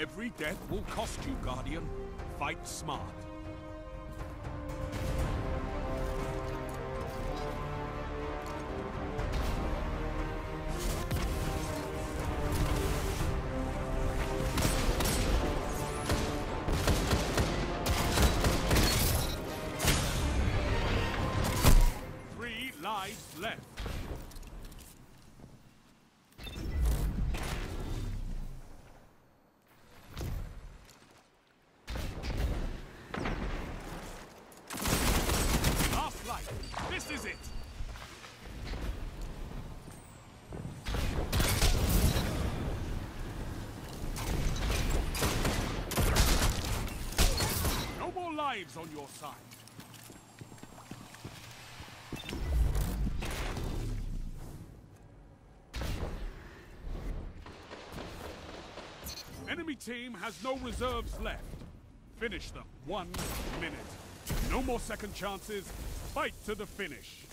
Every death will cost you, Guardian. Fight smart. Three lives left. Last life. This is it. No lives on your side. Enemy team has no reserves left. Finish them. One minute. No more second chances. Fight to the finish.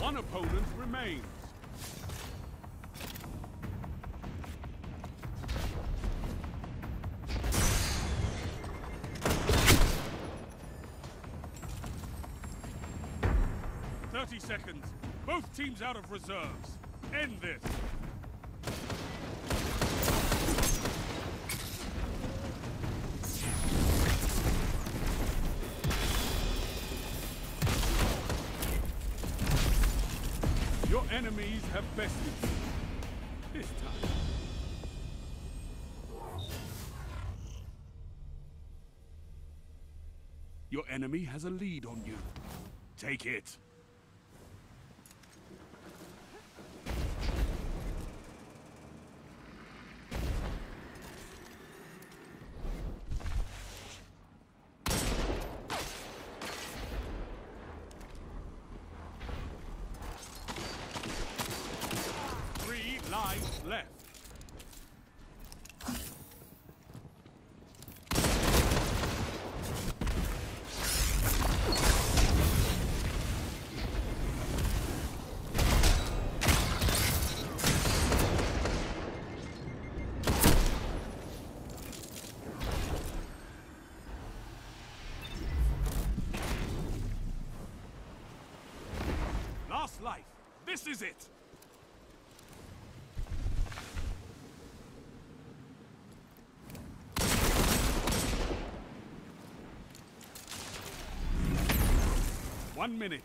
One opponent remains. Seconds. Both teams out of reserves. End this. Your enemies have bested you. This time. Your enemy has a lead on you. Take it. Three lives left. Last life. This is it. One minute.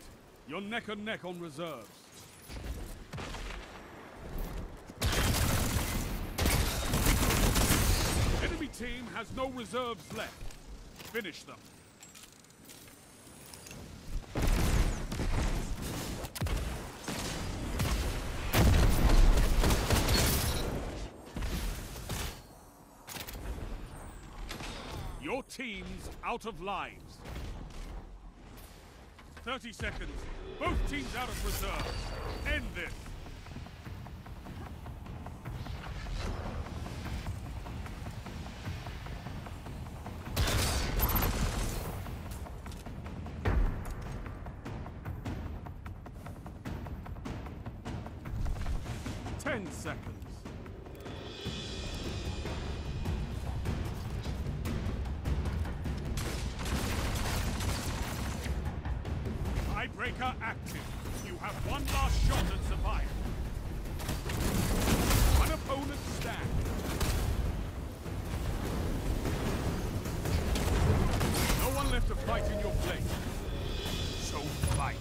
You're neck and neck on reserves. Enemy team has no reserves left. Finish them. Your team's out of lives. 30 seconds. Both teams out of reserve. End this. Ten seconds. Have one last shot at survival. One opponent stand. No one left to fight in your place. So fight.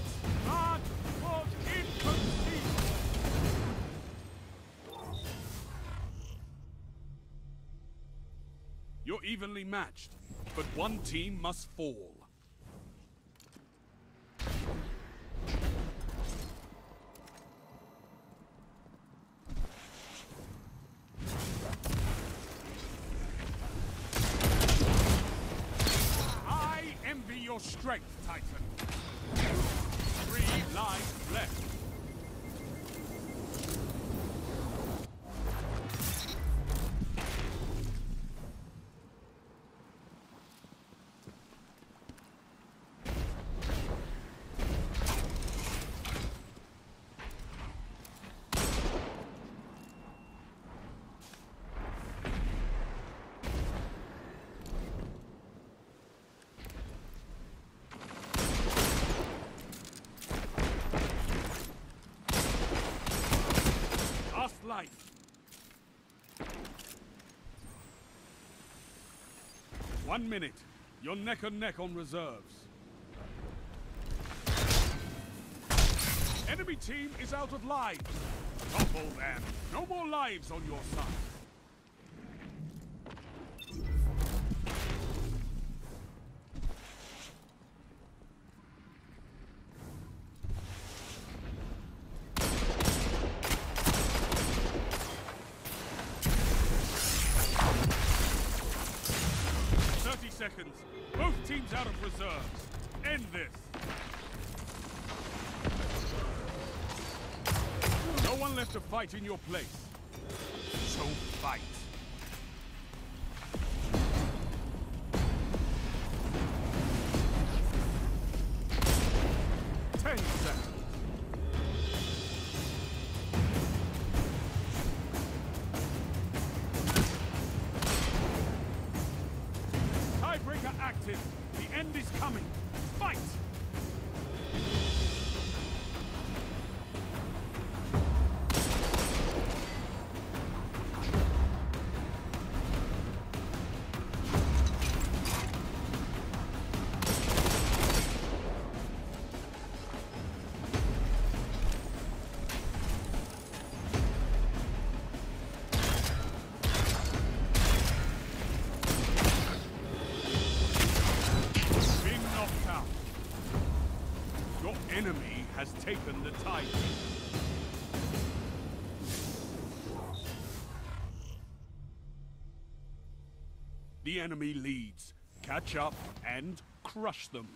God was inconceivable. You're evenly matched, but one team must fall. Your strength, Titan. Three lives left. One minute. You're neck and neck on reserves. Enemy team is out of lives. Topple them. No more lives on your side. Seconds. Both teams out of reserves. End this. No one left to fight in your place. So fight. Coming. Fight! The enemy leads. Catch up and crush them.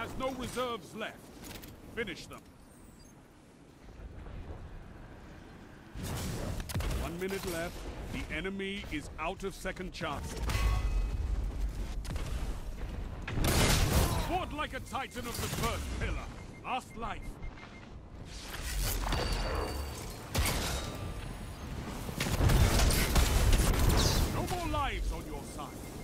Has no reserves left. Finish them. One minute left. The enemy is out of second chance. Fought like a titan of the first pillar. Last life. No more lives on your side.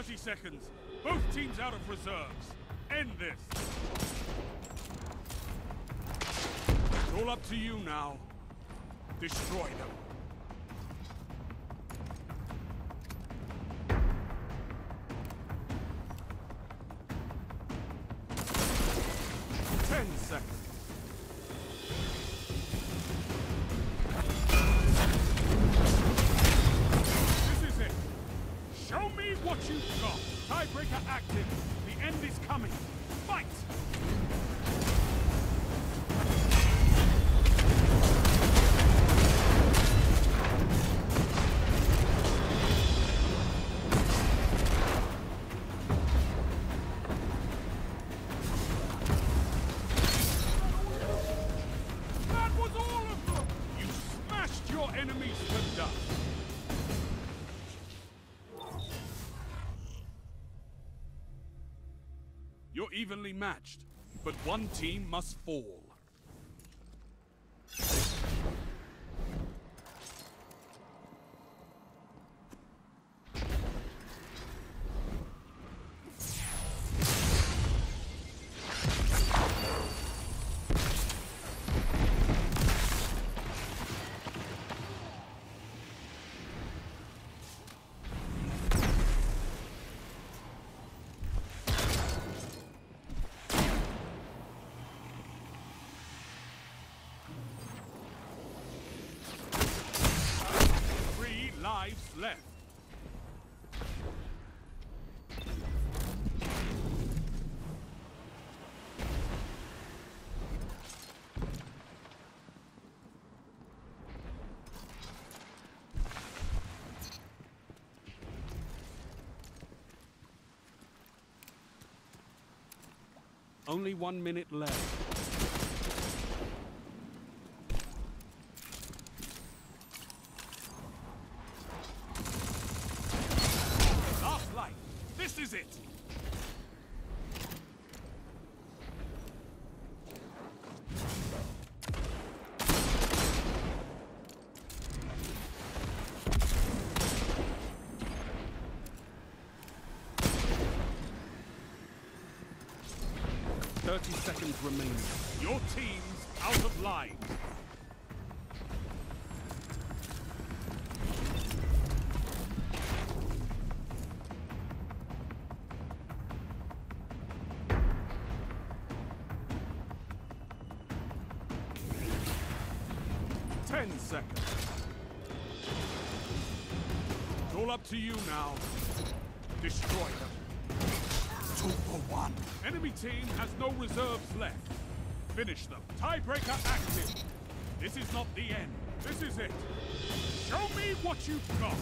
Thirty seconds. Both teams out of reserves. End this. It's all up to you now. Destroy them. Active. The end is coming. Fight! That was all of them! You smashed your enemies to dust. Evenly matched, but one team must fall. Only one minute left. Last light. This is it. Thirty seconds remaining. Your team's out of line. Ten seconds. It's all up to you now. Destroy them. For one. Enemy team has no reserves left. Finish them. Tiebreaker active. This is not the end. This is it. Show me what you've got.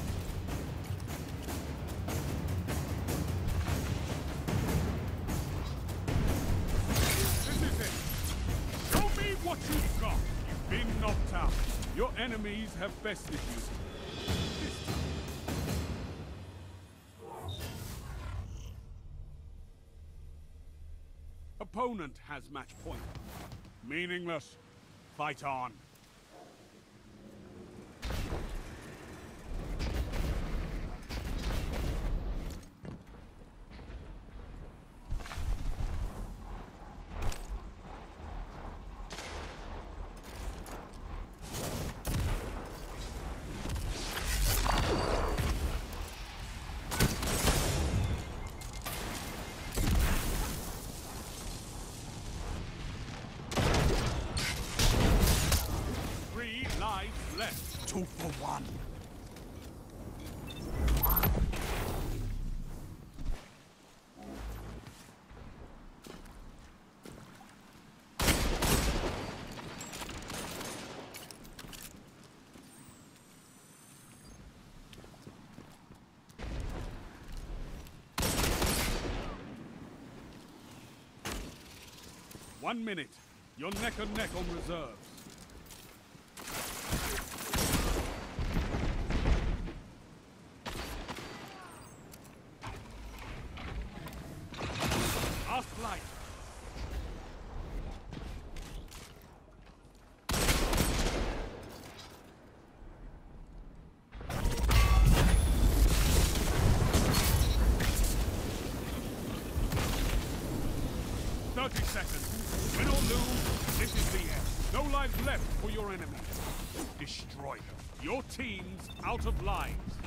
This is it. Show me what you've got. You've been knocked out. Your enemies have bested you. Opponent has match point. Meaningless. Fight on. Two for one. One minute. You're neck and neck on reserves. 30 seconds. Win or lose, this is the end. No lives left for your enemies. Destroy them. Your team's out of lives.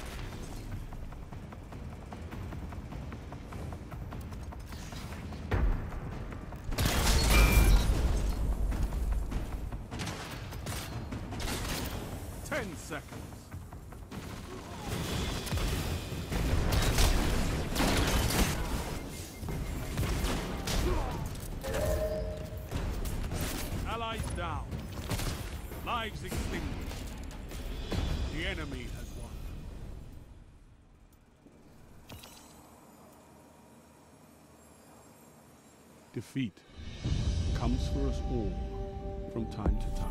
Lives extinguished. The enemy has won. Defeat comes for us all from time to time.